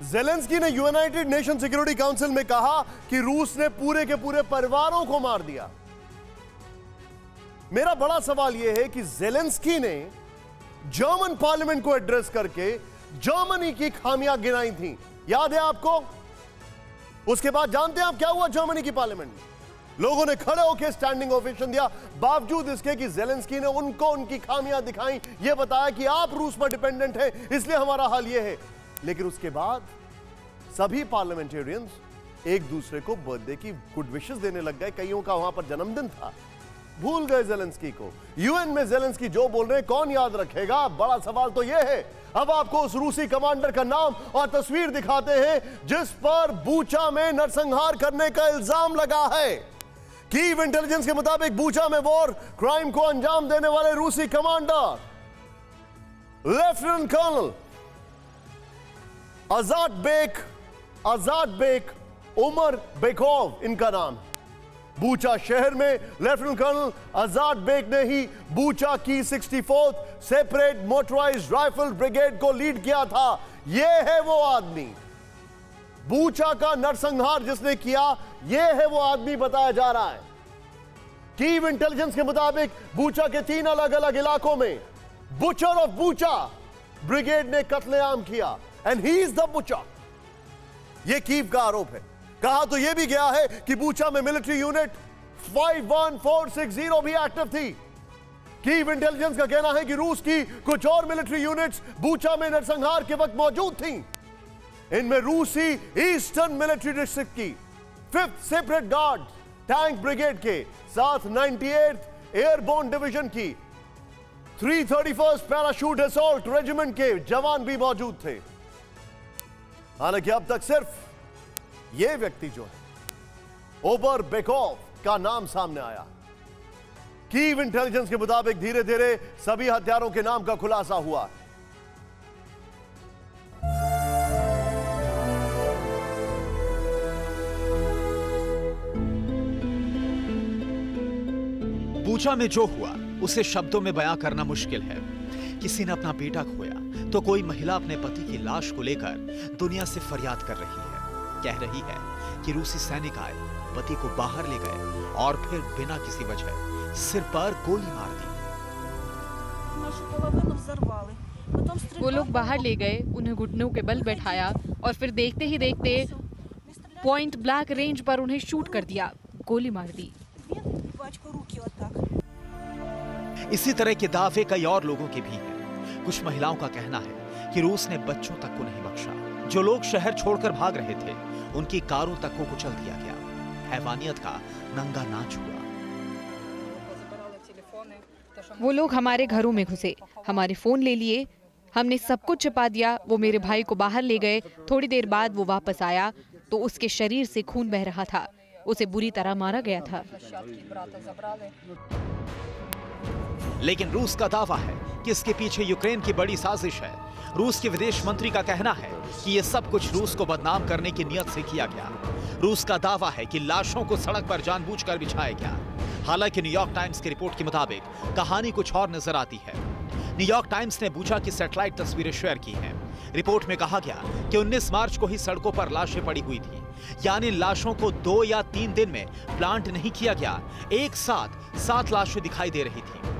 Zelensky ने United nation security council में कहा कि रूस ने पूरे के पूरे परिवारों को मार दिया। मेरा बड़ा सवाल यह है कि जेलेंस्की ने जर्मन पार्लियामेंट को एड्रेस करके जर्मनी की खामियाँ गिनाई थी। याद है आपको? उसके बाद जानते हैं आप क्या हुआ जर्मनी की पार्लियामेंट में? लोगों ने खड़े होकर स्टैंडिंग ओवेशन दिया, बावजूद इसके कि जेलेंस्की ने उनको उनकी खामियाँ दिखाई। यह बताया कि आप रूस पर डिपेंडेंट हैं, इसलिए हमारा हाल यह है। लेकिन उसके बाद सभी पार्लियामेंटेरियंस एक दूसरे को बर्थडे की गुड विशेस देने लग गए। कईयों का वहाँ पर जन्मदिन था। भूल गए जेलेंस्की को। यूएन में जेलेंस्की जो बोल रहे कौन याद रखेगा? बड़ा सवाल तो यह है। अब आपको उस रूसी कमांडर का नाम और तस्वीर दिखाते हैं, जिस पर बूचा में नरसंहार करने का इल्ज़ाम लगा है। कीव इंटेलिजेंस के मुताबिक बूचा में वॉर क्राइम को अंजाम देने वाले रूसी commander lieutenant colonel Azatbek Azatbek Omurbekov इनका नाम। बूचा शहर में लेफ्टिनेंट कर्नल आज़ाद बेग ने ही बूचा की 64th separate motorise rifle brigade को लीड किया था। यह है वो आदमी। बूचा का नरसंहार जिसने किया यह है वो आदमी बताया जा रहा है। कीव इंटेलिजेंस के मुताबिक बूचा के तीन अलग अलग इलाकों में बुचर ऑफ़ बूचा ब्रिगेड ने कत्लेआम किया। And he is the butcher यह कीव का आरोप है। कहा तो यह भी गया है कि बूचा में मिलिट्री यूनिट 51460 भी एक्टिव थी। कीव इंटेलिजेंस का कहना है कि रूस की कुछ और मिलिट्री यूनिट्स बूचा में नरसंहार के वक्त मौजूद थी। इनमें रूसी ईस्टर्न मिलिट्री डिस्ट्रिक्ट की fifth separate guard tank brigade के साथ 98th एयरबोन डिवीज़न की 331st पैराशूट असॉल्ट रेजिमेंट के जवान भी मौजूद थे। हालाँकि अब तक सिर्फ़ यह व्यक्ति जो है, ओबर बेकॉफ का नाम सामने आया। कीव इंटेलिजेंस के मुताबिक धीरे धीरे सभी हथियारों के नाम का खुलासा हुआ। पूछा में जो हुआ, उसे शब्दों में बयां करना मुश्किल है। किसी ने अपना बेटा खोया तो कोई महिला अपने पति की लाश को लेकर दुनिया से फरियाद कर रही है। कह रही है कि रूसी सैनिक आए पति को बाहर ले गए और फिर बिना किसी वजह सिर पर गोली मार दी। वो लोग बाहर ले गए उन्हें घुटनों के बल बैठाया और फिर देखते ही देखते पॉइंट ब्लैक रेंज पर उन्हें शूट कर दिया गोली मार दी। इसी तरह के दावे कई और लोगों के भी हैं। कुछ महिलाओं का कहना है कि रूस ने बच्चों तक को नहीं बख्शा। जो लोग शहर छोड़कर भाग रहे थे, उनकी कारों तक को कुचल दिया गया। हैवानियत का नंगा नाच हुआ। वो लोग हमारे घरों में घुसे, हमारे फ़ोन ले लिए। हमने सब कुछ छिपा दिया, वो मेरे भाई को बाहर ले गए। थोड़ी देर बाद वो वापस आया तो उसके शरीर से खून बह रहा था। उसे बुरी तरह मारा गया था। लेकिन रूस का दावा है कि इसके पीछे यूक्रेन की बड़ी साजिश है। रूस के विदेश मंत्री का कहना है कि यह सब कुछ रूस को बदनाम करने की नियत से किया गया। रूस का दावा है कि लाशों को सड़क पर जानबूझकर बिछाया गया। हालाँकि न्यूयॉर्क टाइम्स की रिपोर्ट के मुताबिक कहानी कुछ और नज़र आती है। न्यूयॉर्क टाइम्स ने बूचा की सैटेलाइट तस्वीरें शेयर की हैं। रिपोर्ट में कहा गया कि 19 मार्च को ही सड़कों पर लाशें पड़ी हुई थी। यानी लाशों को दो या तीन दिन में प्लांट नहीं किया गया, एक साथ सात लाशें दिखाई दे रही थी।